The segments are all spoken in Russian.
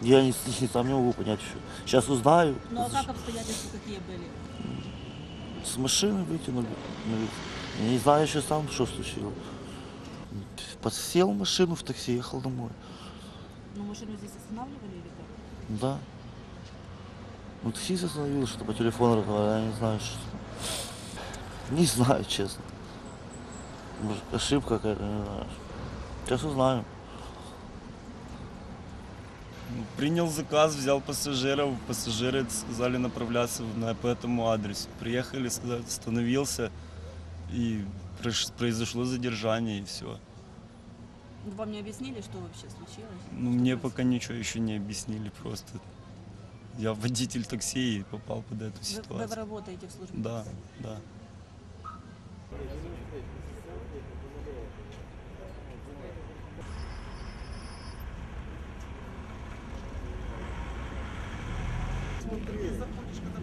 Я не, с- сам не могу понять еще. Сейчас узнаю. Ну а как обстоятельства какие были? С машины вытянули. Ну, Я не знаю еще сам, что случилось. Подсел в машину в такси, ехал домой. Ну машину здесь останавливали или как? Да. Ну, таксист остановил, что по телефону разговаривал, я не знаю, что. Не знаю, честно. Может, ошибка какая-то, не знаю. Сейчас узнаем. Принял заказ, взял пассажиров, пассажиры сказали направляться на, по этому адресу. Приехали, сказали, остановился, и произошло задержание, и все. Ну, Вам не объяснили, что вообще случилось? Ну, Что мне происходит? пока ничего еще не объяснили, просто я водитель такси и попал под эту Вы, вы ситуацию. работаете в службе? Да, такси? да.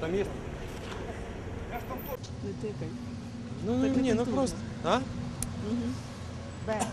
Там есть? Не тикай. Ну, ну Так не, ну просто. А? Мгм. Б.